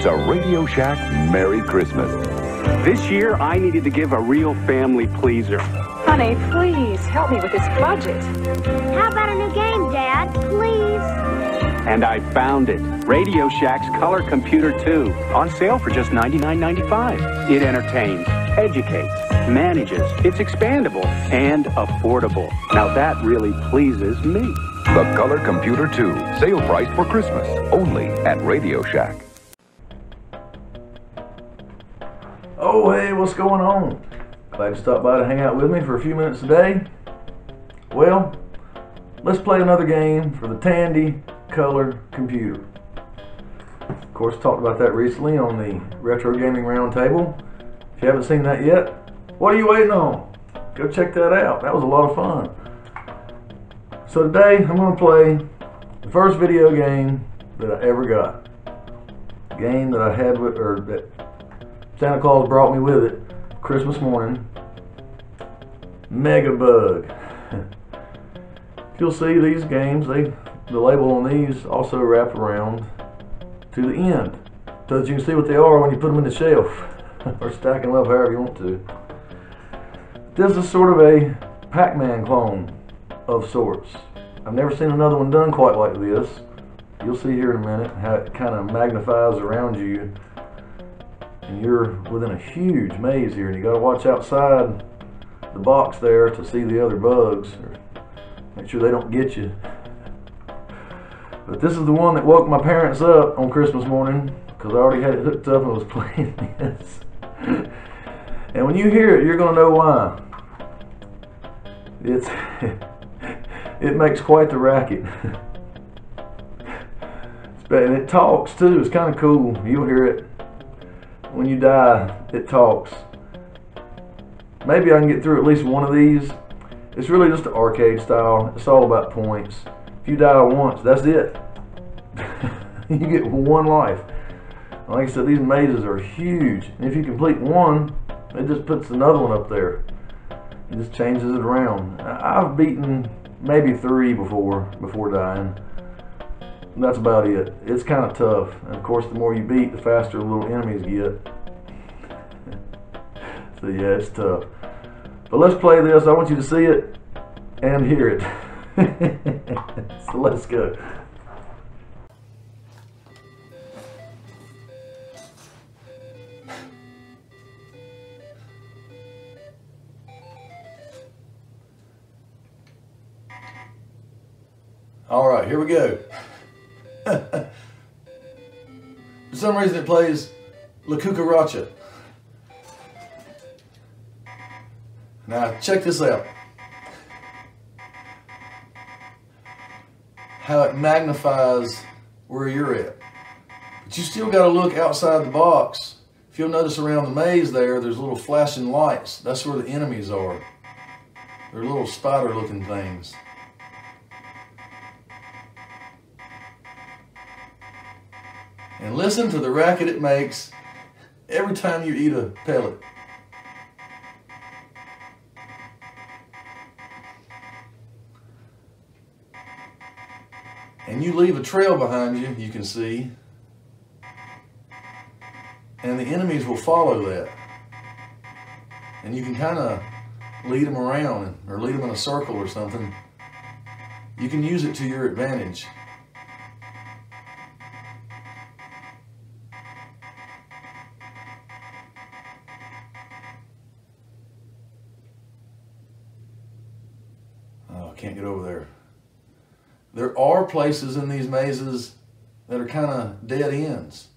it's a Radio Shack Merry Christmas. This year, I needed to give a real family pleaser. Honey, please help me with this budget. How about a new game, Dad? Please. And I found it. Radio Shack's Color Computer 2. On sale for just $99.95. It entertains, educates, manages, it's expandable, and affordable. Now that really pleases me. The Color Computer 2. Sale price for Christmas. Only at Radio Shack. Oh, hey, what's going on? Glad you stopped by to hang out with me for a few minutes today. Well, let's play another game for the Tandy Color Computer. Of course, talked about that recently on the Retro Gaming Roundtable. If you haven't seen that yet, what are you waiting on? Go check that out. That was a lot of fun. So today, I'm going to play the first video game that I ever got. Game that I had with, or that Santa Claus brought me with it Christmas morning. Megabug. You'll see these games, they the label on these also wrap around to the end. So that you can see what they are when you put them in the shelf. or stack them up however you want to. This is sort of a Pac-Man clone of sorts. I've never seen another one done quite like this. You'll see here in a minute how it kind of magnifies around you and you're within a huge maze here and you got to watch outside the box there to see the other bugs make sure they don't get you. But this is the one that woke my parents up on Christmas morning because I already had it hooked up and was playing this. And when you hear it you're gonna know why. It's it makes quite the racket. And it talks too. It's kind of cool. You'll hear it when you die, it talks. Maybe I can get through at least one of these. It's really just an arcade style. It's all about points. If you die once, that's it. you get one life. Like I said, these mazes are huge. And if you complete one, it just puts another one up there. It just changes it around. I've beaten maybe three before, before dying that's about it. It's kind of tough. And of course, the more you beat, the faster the little enemies get. so yeah, it's tough. But let's play this. I want you to see it and hear it. so let's go. All right, here we go. For some reason it plays La Cucaracha. Now check this out. How it magnifies where you're at. But you still got to look outside the box. If you'll notice around the maze there, there's little flashing lights. That's where the enemies are. They're little spider looking things. And listen to the racket it makes every time you eat a pellet. And you leave a trail behind you, you can see. And the enemies will follow that. And you can kind of lead them around or lead them in a circle or something. You can use it to your advantage. Can't get over there. There are places in these mazes that are kind of dead ends.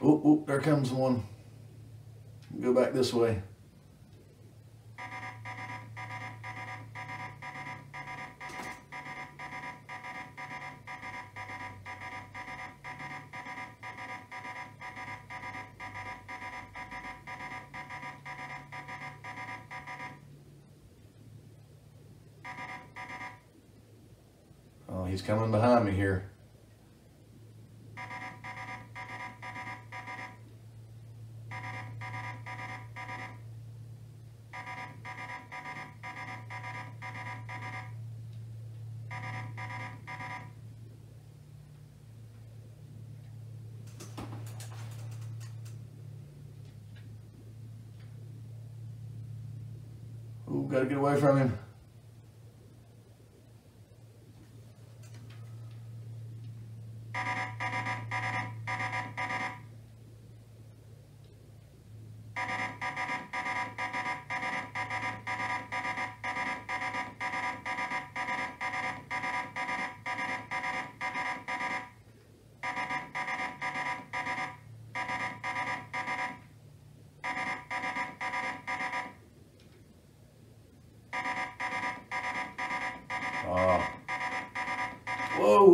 Oh, there comes one. Go back this way. Oh, he's coming behind me here. Ooh, gotta get away from him.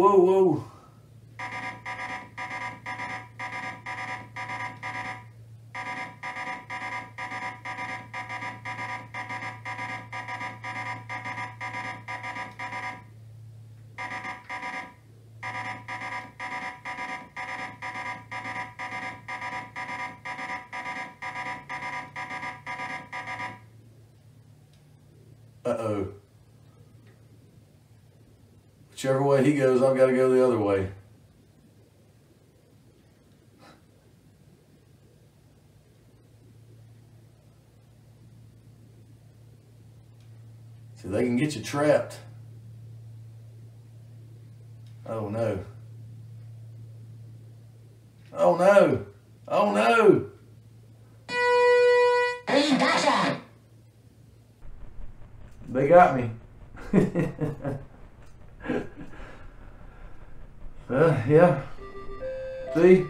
Whoa, whoa. Uh-oh. Whichever way he goes, I've got to go the other way. See, they can get you trapped. Oh no. Oh no. Oh no. They got me. Uh, yeah. See?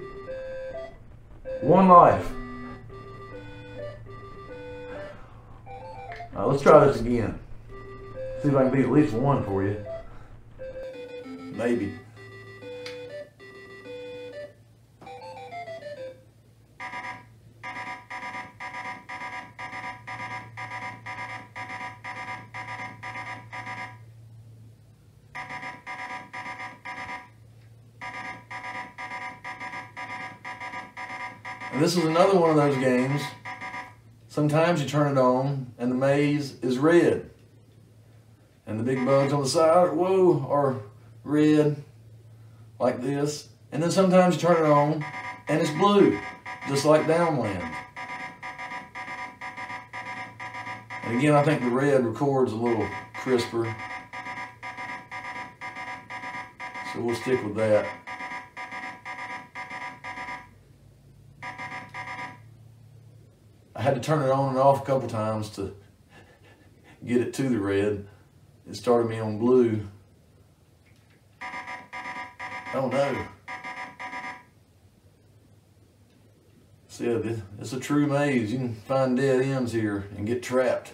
One life. Uh, let's try this again. See if I can beat at least one for you. Maybe. This is another one of those games. Sometimes you turn it on and the maze is red. And the big bugs on the side, whoa, are red, like this. And then sometimes you turn it on and it's blue, just like Downland. And again, I think the red records a little crisper. So we'll stick with that. Had to turn it on and off a couple times to get it to the red. It started me on blue. Oh no. See, it's a true maze. You can find dead ends here and get trapped.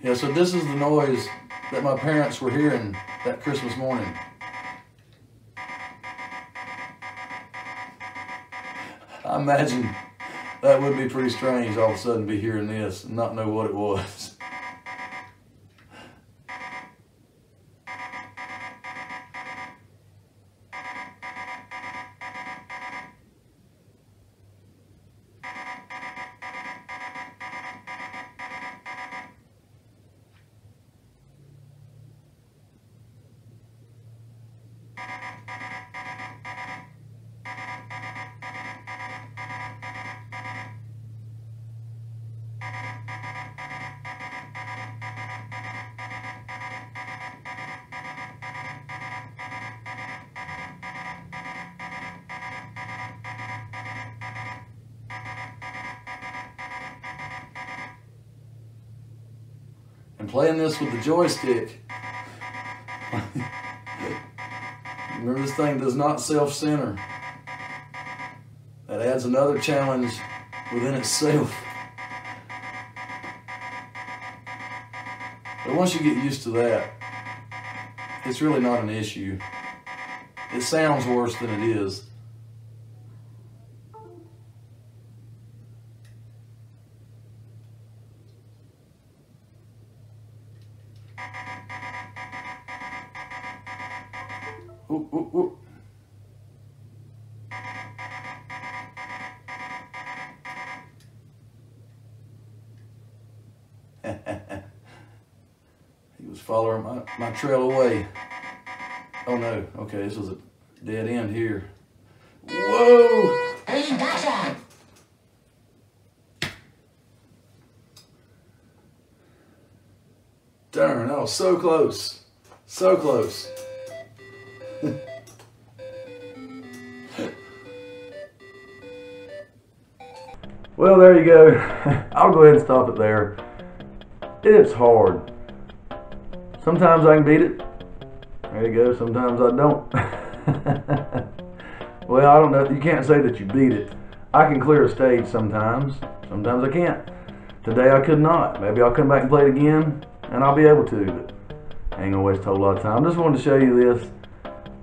Yeah, so this is the noise that my parents were hearing that Christmas morning. I imagine that would be pretty strange all of a sudden to be hearing this and not know what it was. And playing this with the joystick, remember this thing does not self-center. That adds another challenge within itself. But once you get used to that, it's really not an issue. It sounds worse than it is. Ooh, ooh, ooh. Following my, my trail away. Oh no, okay, this was a dead end here. Whoa! Hey, gotcha! Darn, that was so close. So close. well, there you go. I'll go ahead and stop it there. It's hard. Sometimes I can beat it. There you go. Sometimes I don't. well, I don't know. You can't say that you beat it. I can clear a stage sometimes. Sometimes I can't. Today I could not. Maybe I'll come back and play it again, and I'll be able to. But I ain't gonna waste a whole lot of time. Just wanted to show you this.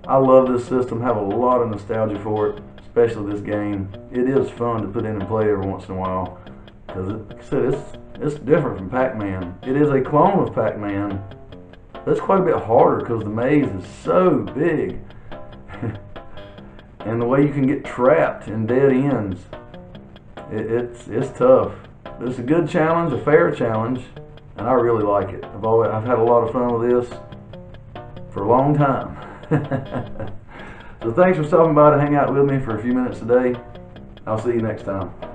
I love this system. Have a lot of nostalgia for it, especially this game. It is fun to put in and play every once in a while. Cause it, like I said, it's it's different from Pac-Man. It is a clone of Pac-Man. It's quite a bit harder because the maze is so big. and the way you can get trapped in dead ends. It, it's it's tough. But it's a good challenge, a fair challenge, and I really like it. I've always I've had a lot of fun with this for a long time. so thanks for stopping by to hang out with me for a few minutes today. I'll see you next time.